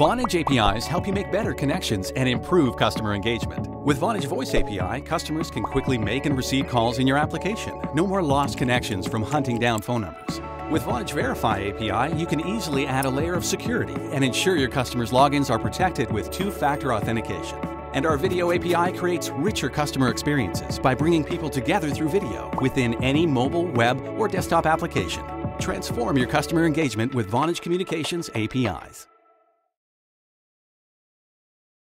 Vonage APIs help you make better connections and improve customer engagement. With Vonage Voice API, customers can quickly make and receive calls in your application. No more lost connections from hunting down phone numbers. With Vonage Verify API, you can easily add a layer of security and ensure your customers' logins are protected with two factor authentication. And our Video API creates richer customer experiences by bringing people together through video within any mobile, web, or desktop application. Transform your customer engagement with Vonage Communications APIs.